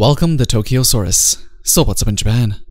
Welcome to Tokyosaurus. So what's up in Japan?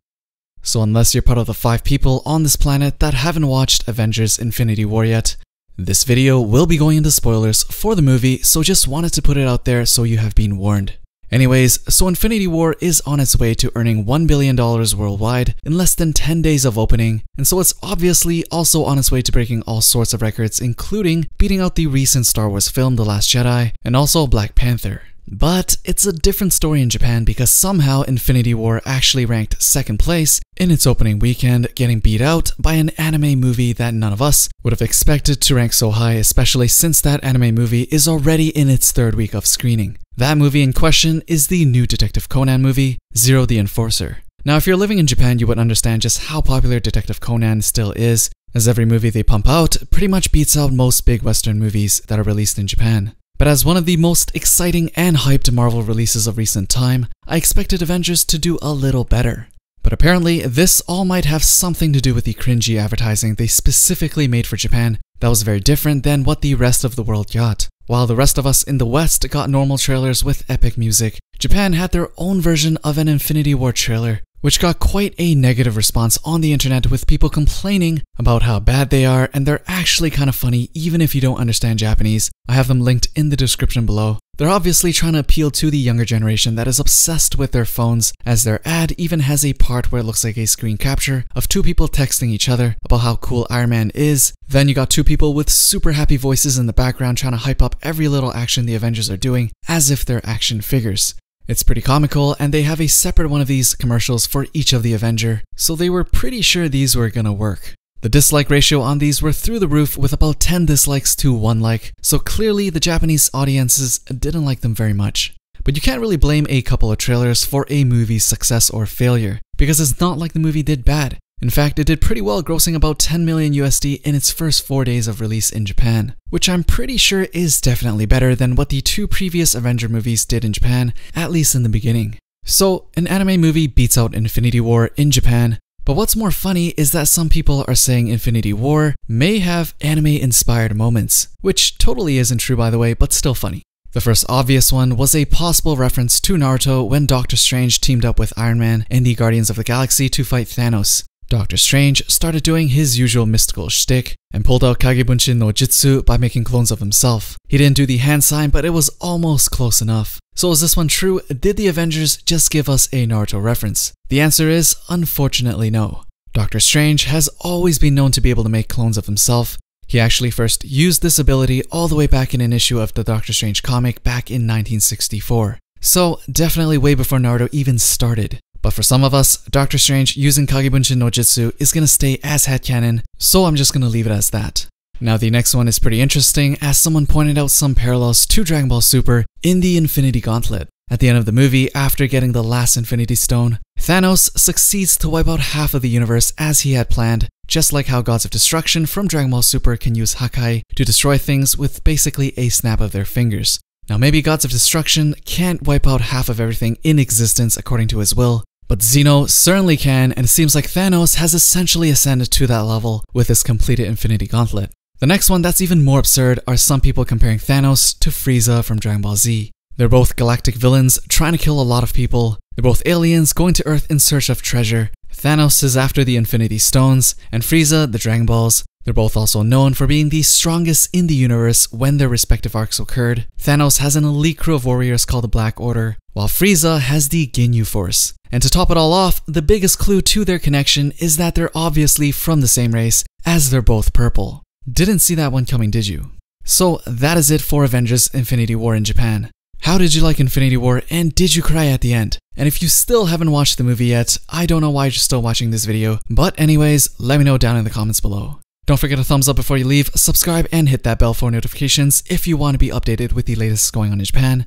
So unless you're part of the 5 people on this planet that haven't watched Avengers Infinity War yet, this video will be going into spoilers for the movie, so just wanted to put it out there so you have been warned. Anyways, so Infinity War is on its way to earning $1 billion worldwide in less than 10 days of opening, and so it's obviously also on its way to breaking all sorts of records, including beating out the recent Star Wars film The Last Jedi, and also Black Panther. But it's a different story in Japan because somehow Infinity War actually ranked second place in its opening weekend, getting beat out by an anime movie that none of us would have expected to rank so high, especially since that anime movie is already in its third week of screening. That movie in question is the new Detective Conan movie, Zero the Enforcer. Now, if you're living in Japan, you would understand just how popular Detective Conan still is, as every movie they pump out pretty much beats out most big Western movies that are released in Japan. But as one of the most exciting and hyped Marvel releases of recent time, I expected Avengers to do a little better. But apparently, this all might have something to do with the cringy advertising they specifically made for Japan that was very different than what the rest of the world got. While the rest of us in the West got normal trailers with epic music, Japan had their own version of an Infinity War trailer which got quite a negative response on the internet with people complaining about how bad they are and they're actually kind of funny even if you don't understand Japanese. I have them linked in the description below. They're obviously trying to appeal to the younger generation that is obsessed with their phones as their ad even has a part where it looks like a screen capture of two people texting each other about how cool Iron Man is. Then you got two people with super happy voices in the background trying to hype up every little action the Avengers are doing as if they're action figures. It's pretty comical, and they have a separate one of these commercials for each of the Avenger, so they were pretty sure these were gonna work. The dislike ratio on these were through the roof with about 10 dislikes to 1 like, so clearly the Japanese audiences didn't like them very much. But you can't really blame a couple of trailers for a movie's success or failure, because it's not like the movie did bad. In fact, it did pretty well, grossing about 10 million USD in its first 4 days of release in Japan, which I'm pretty sure is definitely better than what the two previous Avenger movies did in Japan, at least in the beginning. So, an anime movie beats out Infinity War in Japan, but what's more funny is that some people are saying Infinity War may have anime inspired moments, which totally isn't true by the way, but still funny. The first obvious one was a possible reference to Naruto when Doctor Strange teamed up with Iron Man and the Guardians of the Galaxy to fight Thanos. Doctor Strange started doing his usual mystical shtick and pulled out Kagebunshin no Jutsu by making clones of himself. He didn't do the hand sign, but it was almost close enough. So is this one true? Did the Avengers just give us a Naruto reference? The answer is unfortunately no. Doctor Strange has always been known to be able to make clones of himself. He actually first used this ability all the way back in an issue of the Doctor Strange comic back in 1964. So definitely way before Naruto even started. But for some of us, Doctor Strange using Kagebunshin no Jutsu is gonna stay as headcanon, so I'm just gonna leave it as that. Now the next one is pretty interesting as someone pointed out some parallels to Dragon Ball Super in the Infinity Gauntlet. At the end of the movie, after getting the last Infinity Stone, Thanos succeeds to wipe out half of the universe as he had planned, just like how Gods of Destruction from Dragon Ball Super can use Hakai to destroy things with basically a snap of their fingers. Now maybe Gods of Destruction can't wipe out half of everything in existence according to his will, but Zeno certainly can, and it seems like Thanos has essentially ascended to that level with his completed Infinity Gauntlet. The next one that's even more absurd are some people comparing Thanos to Frieza from Dragon Ball Z. They're both galactic villains trying to kill a lot of people. They're both aliens going to Earth in search of treasure. Thanos is after the Infinity Stones, and Frieza the Dragon Balls. They're both also known for being the strongest in the universe when their respective arcs occurred. Thanos has an elite crew of warriors called the Black Order, while Frieza has the Ginyu Force. And to top it all off, the biggest clue to their connection is that they're obviously from the same race, as they're both purple. Didn't see that one coming, did you? So that is it for Avengers Infinity War in Japan. How did you like Infinity War and did you cry at the end? And if you still haven't watched the movie yet, I don't know why you're still watching this video, but anyways, let me know down in the comments below. Don't forget to thumbs up before you leave, subscribe, and hit that bell for notifications if you want to be updated with the latest going on in Japan.